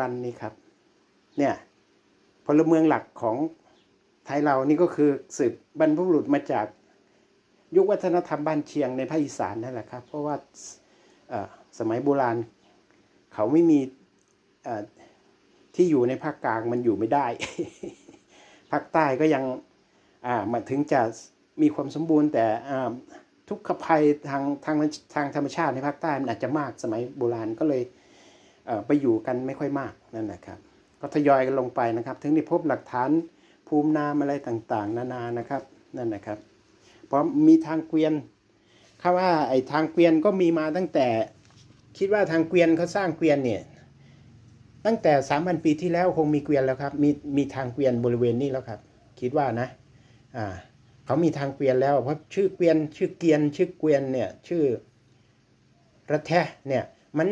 วันนี้ครับ เนี่ยพลเมืองหลักของไทยเรานี่ก็คือสืบบรรพบุรุษมาจากยุควัฒนธรรมบ้านเชียงในภาคอีสานนั่นแหละครับ เพราะว่าสมัยโบราณ เขาไม่มีที่อยู่ในภาคกลางมันอยู่ไม่ได้ ภาคใต้ก็ยังมาถึงจะมีความสมบูรณ์แต่ทุกขภัยทางทางทางธรรมชาติในภาคใต้มันอาจจะมากสมัยโบราณก็เลย ไปอยู่กันไม่ค่อยมากนั่นแหละครับ ก็ทยอยกันลงไปนะครับ ถึงได้พบหลักฐานภูมินามอะไรต่างๆ นานานะครับนั่นนะครับ เพราะมีทางเกวียนคำว่าไอ้ทางเกวียนก็มีมาตั้งแต่คิดว่าทางเกวียนเขาสร้างเกวียนเนี่ยตั้งแต่สามพันปีที่แล้วคงมีเกวียนแล้วครับ มีมีทางเกวียนบริเวณนี้แล้วครับ คิดว่านะอ่าเขามีทางเกวียนแล้วเพราะชื่อเกวียนชื่อเกียน ชื่อเกวียนเนี่ยชื่อระแทะเนี่ยมัน